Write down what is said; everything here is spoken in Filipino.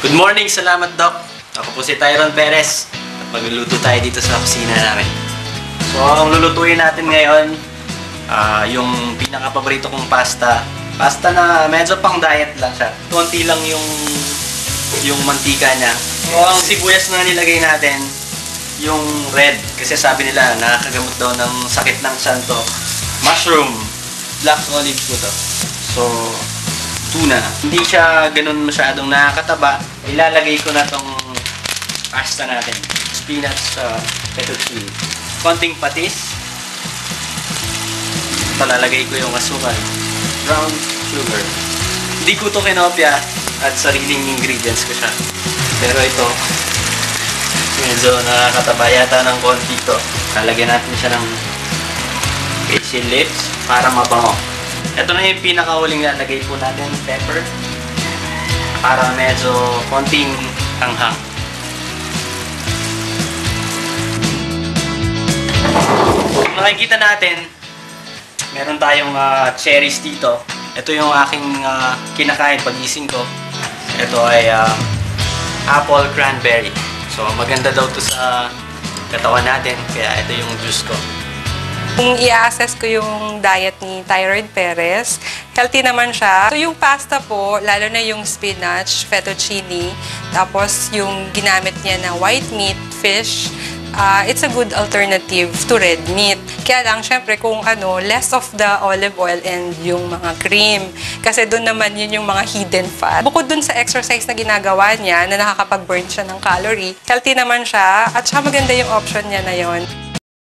Good morning, salamat Doc. Ako po si Tyron Perez at magluluto tayo dito sa kusina namin. So, ang lulutuin natin ngayon, ah, yung pinaka-paborito kong pasta. Pasta na medyo pang diet lang siya. Konti lang yung yung mantika niya. So, ang sibuyas na nilagay natin, yung red. Kasi sabi nila, nakakagamot daw ng sakit ng tiyan to. Mushroom. Black olive po to. So, tuna. Hindi siya ganun masyadong nakakataba. Ilalagay ko na tong pasta natin. Spinach sa fettuccine. Konting patis. Palalagay ko yung asukal. Brown sugar. Hindi ko to kinopya at sariling ingredients ko siya. Pero ito, medyo nakakataba yata ng konti to. Lalagyan natin siya ng basil leaves para mabango. Ito na yung pinakahuling lalagay po natin, pepper. Para medyo konting hanghang. Kung nakikita natin, meron tayong ah, cherries dito. Ito yung aking ah, kinakain pagising ko. Ito ay ah, apple cranberry. So maganda daw to sa katawan natin, kaya ito yung juice ko. Kung i-assess ko yung diet ni Thyroid Perez, healthy naman siya. So yung pasta po, lalo na yung spinach, fettuccine, tapos yung ginamit niya na white meat, fish, ah, it's a good alternative to red meat. Kaya lang, syempre, kung ano, less of the olive oil and yung mga cream. Kasi doon naman yun yung mga hidden fat. Bukod dun sa exercise na ginagawa niya, na nakakapag-burn siya ng calorie, healthy naman siya, at saka maganda yung option niya na yon.